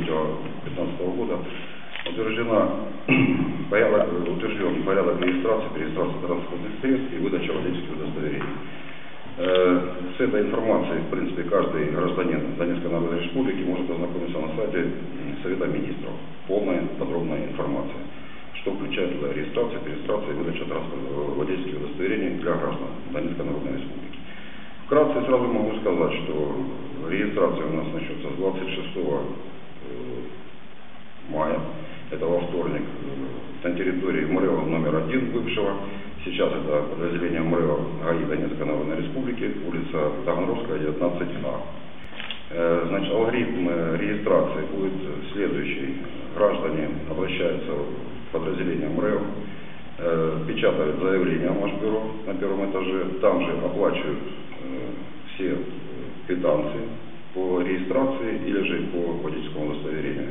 12.03.15 года утверждена порядок, утвержден порядок регистрации, перерегистрации транспортных средств и выдачи водительских удостоверений. Э, С этой информацией, в принципе, каждый гражданин Донецкой Народной Республики может ознакомиться на сайте Совета Министров. Полная подробная информация, что включает туда регистрация, перерегистрация и выдача водительских удостоверений для граждан Донецкой Народной Республики. Вкратце сразу могу сказать, что регистрация у нас начнется с 26 э, мая, это во вторник, э, на территории МРЭО номер один бывшего, сейчас это подразделение МРЭО ГАИ Донецкой Народной Республики, улица Таганровская, 19А. Э, Значит, алгоритм э, регистрации будет следующий. Граждане обращаются в подразделение МРЭО, э, печатают заявление в Машбюро на первом этаже, там же оплачивают э, все э, квитанции по регистрации или же по водительскому удостоверению.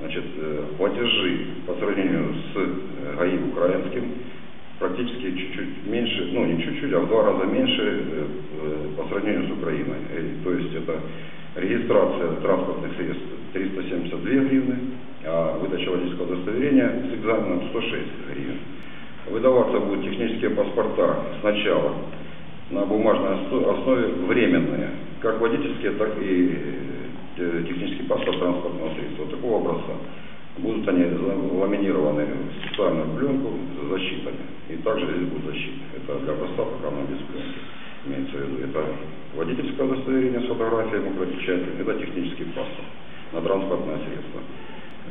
Значит, э, платежи по сравнению с э, ГАИ украинским практически чуть-чуть меньше, ну не чуть-чуть, а в два раза меньше э, по сравнению с Украиной. То есть это регистрация транспортных средств 372 гривны, а выдача водительского удостоверения с экзаменом 106 гривен. Выдаваться будут технические паспорта сначала на бумажной основе временные, как водительские, так и э, технический паспорт транспортного средства. Такого образца. Будут они ламинированы в специальную пленку с защитами. И также здесь будет защита. Это для образца пока она без пленки. Имеется в виду. Это водительское удостоверение с фотографией микропечатью, это технический паспорт на транспортное средство.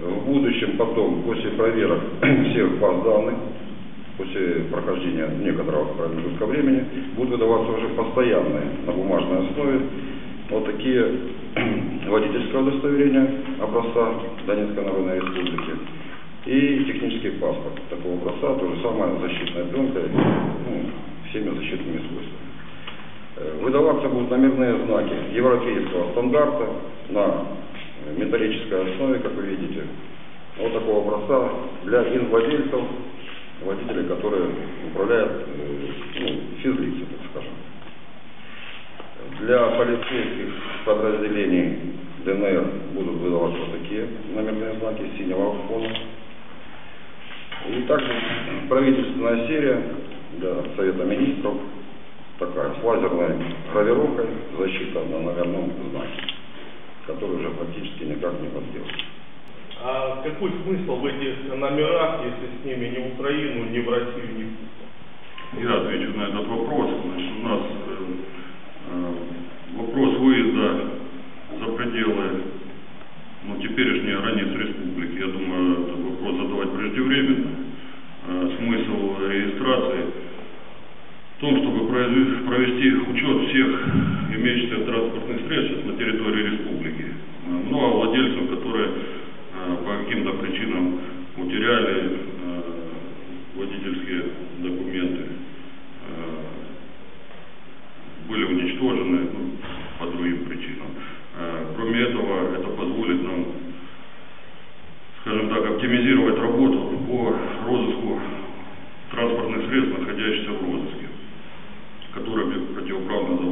В будущем потом, после проверок всех баз данных, после прохождения некоторого промежутка времени, будут выдаваться уже постоянные на бумажной основе вот такие водительское удостоверение образца Донецкой Народной Республики и технический паспорт такого образца, то же самое защитная пленка, ну, всеми защитными свойствами. Э, Выдаваться будут номерные знаки европейского стандарта на металлической основе, как вы видите. Вот такого образца для инвладельцев, водителей, которые управляют э, ну, скажем. Для полицейских подразделений ДНР будут выдаваться вот такие номерные знаки синего фона. И также правительственная серия для Совета Министров, такая с лазерной гравировкой, защита на номерном знаке, который уже практически никак не подделать. А какой смысл в этих номерах, если с ними ни в Украину, ни в Россию не пустят? Я отвечу на этот вопрос. Значит, у нас э, э, вопрос выезда за пределы ну, границ республики, я думаю, этот вопрос задавать преждевременно. Э, смысл регистрации в том, чтобы провести учет всех имеющихся транспортных средств на территории республики. Э, Много владельцев, которые э, по каким-то так оптимизировать работу по розыску транспортных средств, находящихся в розыске, которыми противоправно заводят.